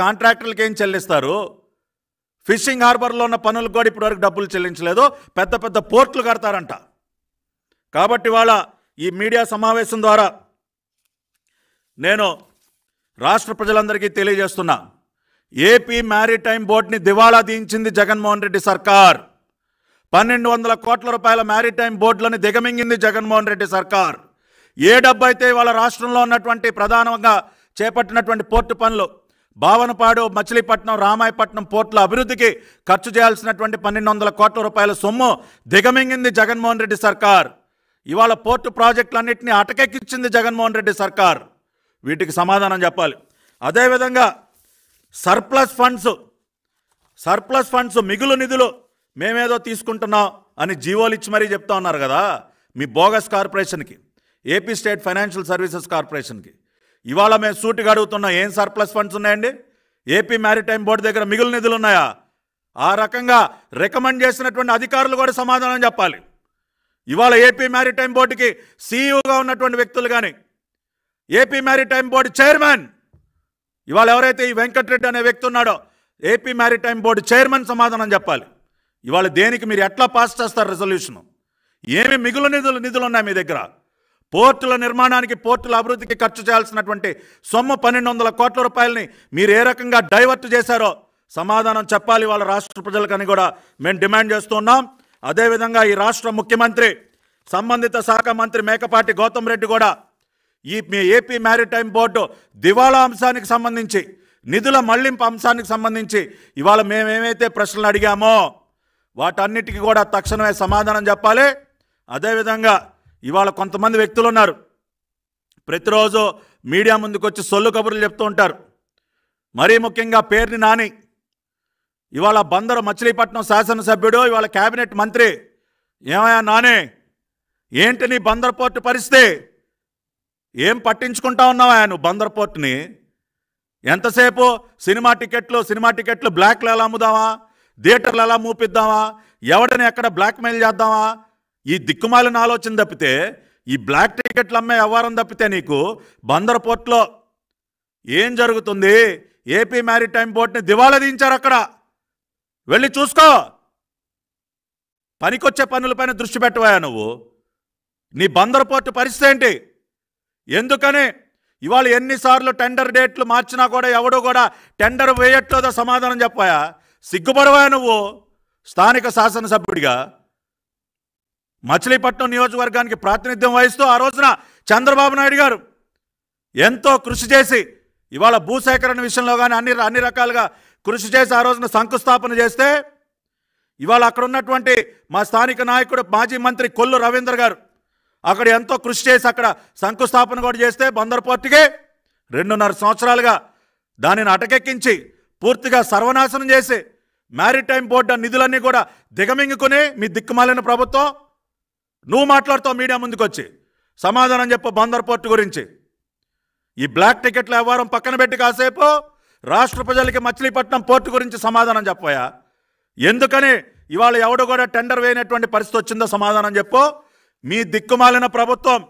కాంట్రాక్టర్లకి ఏం చెల్లిస్తారు? ఫిషింగ్ హార్బర్లో ఉన్న పనులకు కూడా ఇప్పటివరకు డబ్బులు చెల్లించలేదు. పెద్ద పెద్ద పోర్ట్లు కడతారంట. కాబట్టి వాళ్ళ ఈ మీడియా సమావేశం ద్వారా నేను రాష్ట్ర ప్రజలందరికీ తెలియజేస్తున్నా. ఏపీ మ్యారీటైమ్ బోర్డుని దివాళా దించింది జగన్మోహన్ రెడ్డి సర్కార్. పన్నెండు వందల కోట్ల రూపాయల మ్యారీటైమ్ బోర్డులను దిగమింగింది జగన్మోహన్ రెడ్డి సర్కార్. ఏ డబ్బు అయితే వాళ్ళ రాష్ట్రంలో ఉన్నటువంటి ప్రధానంగా చేపట్టినటువంటి పోర్టు పనులు భావనపాడు మచిలీపట్నం రామాయపట్నం పోర్టుల అభివృద్ధికి ఖర్చు చేయాల్సినటువంటి పన్నెండు వందల కోట్ల రూపాయల సొమ్ము దిగమింగింది జగన్మోహన్ రెడ్డి సర్కార్. ఇవాళ పోర్టు ప్రాజెక్టులన్నింటినీ అటకెక్కించింది జగన్మోహన్ రెడ్డి సర్కార్. వీటికి సమాధానం చెప్పాలి. అదేవిధంగా సర్ప్లస్ ఫండ్స్ సర్ప్లస్ ఫండ్స్ మిగులు నిధులు మేమేదో తీసుకుంటున్నాం అని జీవోలు ఇచ్చి మరీ చెప్తా ఉన్నారు కదా మీ బోగస్ కార్పొరేషన్కి ఏపీ స్టేట్ ఫైనాన్షియల్ సర్వీసెస్ కార్పొరేషన్కి. ఇవాళ మేము సూటిగా అడుగుతున్నాం ఏం సర్ప్లస్ ఫండ్స్ ఉన్నాయండి? ఏపీ మ్యారిటైమ్ బోర్డు దగ్గర మిగులు నిధులు ఉన్నాయా? ఆ రకంగా రికమెండ్ చేసినటువంటి అధికారులు కూడా సమాధానం చెప్పాలి. ఇవాళ ఏపీ మ్యారిటైమ్ బోర్డుకి సీఈఓగా ఉన్నటువంటి వ్యక్తులు కానీ ఏపీ మ్యారిటైమ్ బోర్డు చైర్మన్ ఇవాళ ఎవరైతే ఈ వెంకటరెడ్డి అనే వ్యక్తి ఉన్నాడో ఏపీ మ్యారిటైమ్ బోర్డు చైర్మన్ సమాధానం చెప్పాలి. ఇవాళ దేనికి మీరు ఎట్లా పాస్ చేస్తారు రెజల్యూషను ఏమి మిగులు నిధులు నిధులు ఉన్నాయి మీ దగ్గర? పోర్టుల నిర్మాణానికి పోర్టుల అభివృద్ధికి ఖర్చు చేయాల్సినటువంటి సొమ్ము పన్నెండు వందల కోట్ల రూపాయలని మీరు ఏ రకంగా డైవర్ట్ చేశారో సమాధానం చెప్పాలి వాళ్ళ రాష్ట్ర ప్రజలకని కూడా మేము డిమాండ్ చేస్తున్నాం అదేవిధంగా ఈ రాష్ట్ర ముఖ్యమంత్రి సంబంధిత శాఖ మంత్రి మేకపాటి గౌతమ్ రెడ్డి కూడా ఈ మీ ఏపీ మ్యారిటైమ్ బోర్డు దివాళా అంశానికి సంబంధించి నిధుల మళ్ళింపు అంశానికి సంబంధించి ఇవాళ మేమేమైతే ప్రశ్నలు అడిగామో వాటన్నిటికీ కూడా తక్షణమే సమాధానం చెప్పాలి. అదేవిధంగా ఇవాళ కొంతమంది వ్యక్తులు ఉన్నారు. ప్రతిరోజు మీడియా ముందుకు వచ్చి సొల్లు కబుర్లు చెప్తూ ఉంటారు. మరీ ముఖ్యంగా పేరుని నాని. ఇవాళ బందరు మచిలీపట్నం శాసనసభ్యుడు ఇవాళ కేబినెట్ మంత్రి. ఏమయ్యా నానే ఏంటి నీ బందర్ పోర్టు పరిస్థితి? ఏం పట్టించుకుంటా ఉన్నావా నువ్వు బందర్ పోర్టుని? ఎంతసేపు సినిమా టికెట్లు సినిమా టికెట్లు బ్లాక్లు ఎలా అమ్ముదామా? థియేటర్లు ఎలా మూపిద్దామా? ఎవడని ఎక్కడ బ్లాక్మెయిల్ చేద్దామా? ఈ దిక్కుమాలిన ఆలోచన తప్పితే ఈ బ్లాక్ టికెట్లు అమ్మే వ్యవహారం తప్పితే నీకు బందర్ పోర్ట్లో ఏం జరుగుతుంది? ఏపీ మ్యారిటైమ్ బోర్డుని దివాళా దించారు అక్కడ. వెళ్ళి చూసుకో. పనికొచ్చే పనులపైన దృష్టి పెట్టవా నువ్వు. నీ బందర్ పోర్టు పరిస్థితి ఏంటి? ఎందుకని? ఇవాళ ఎన్నిసార్లు టెండర్ డేట్లు మార్చినా కూడా ఎవడు కూడా టెండర్ వేయట్లేదో సమాధానం చెప్పాయా సిగ్గుపడవా నువ్వు. స్థానిక శాసనసభ్యుడిగా. మచిలీపట్నం నియోజకవర్గానికి ప్రాతినిధ్యం వహిస్తూ ఆ రోజున చంద్రబాబు నాయుడు గారు ఎంతో కృషి చేసి ఇవాళ భూసేకరణ విషయంలో కానీ అన్ని అన్ని రకాలుగా కృషి చేసి ఆ రోజున శంకుస్థాపన చేస్తే ఇవాళ అక్కడ ఉన్నటువంటి మా స్థానిక నాయకుడు మాజీ మంత్రి కొల్లు రవీంద్ర గారు అక్కడ ఎంతో కృషి చేసి అక్కడ శంకుస్థాపన కూడా చేస్తే బందర్ పోర్టుకి రెండున్నర సంవత్సరాలుగా దానిని అటకెక్కించి పూర్తిగా సర్వనాశనం చేసి మ్యారిటైమ్ బోర్డు నిధులన్నీ కూడా దిగమింగుకుని మీ దిక్కుమాలిన ప్రభుత్వం నువ్వు మాట్లాడుతావు మీడియా ముందుకు వచ్చి సమాధానం చెప్పు బందర్ పోర్టు గురించి. ఈ బ్లాక్ టికెట్ల వ్యవహారం పక్కన పెట్టి కాసేపు రాష్ట్ర ప్రజలకి మచిలీపట్నం పోర్టు గురించి సమాధానం చెప్పాయా ఎందుకని? ఇవాళ ఎవడు కూడా టెండర్ వేయనటువంటి పరిస్థితి వచ్చిందో సమాధానం చెప్పు. మీ దిక్కుమాలిన ప్రభుత్వం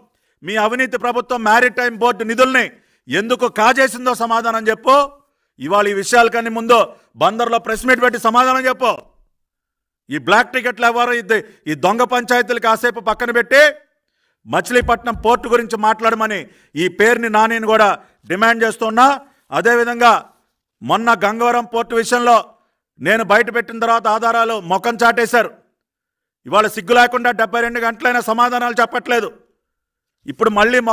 మీ అవినీతి ప్రభుత్వం మ్యారిటైమ్ బోర్డు నిధుల్ని ఎందుకు కాజేసిందో సమాధానం చెప్పు. ఇవాళ ఈ విషయాలకన్నీ ముందు బందర్లో ప్రెస్ మీట్ పెట్టి సమాధానం చెప్పు. ఈ బ్లాక్ టికెట్లు ఎవరు? ఇది ఈ దొంగ పంచాయతీలు కాసేపు పక్కన పెట్టి మచిలీపట్నం పోర్టు గురించి మాట్లాడమని ఈ పేరుని నానిని కూడా డిమాండ్ చేస్తున్నా. అదేవిధంగా మొన్న గంగవరం పోర్టు విషయంలో నేను బయట పెట్టిన తర్వాత ఆధారాలు మొఖం చాటేశారు. ఇవాళ సిగ్గు లేకుండా డెబ్బై రెండు గంటలైన సమాధానాలు చెప్పట్లేదు. ఇప్పుడు మళ్ళీ మొ